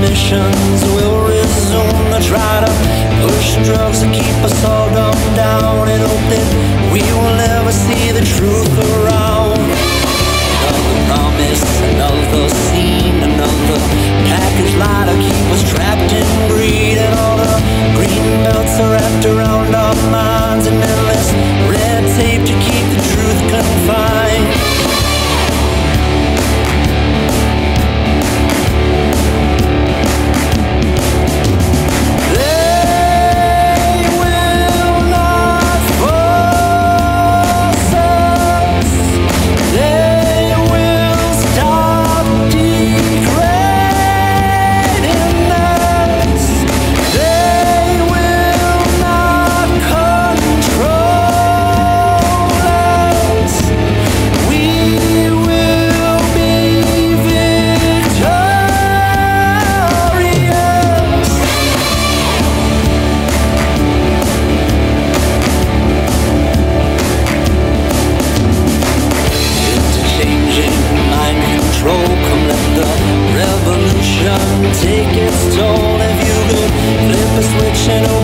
ignitions will resume. the try to push drugs to keep us all dumbed down and that we will never see the truth around. take its toll if you could flip a switch and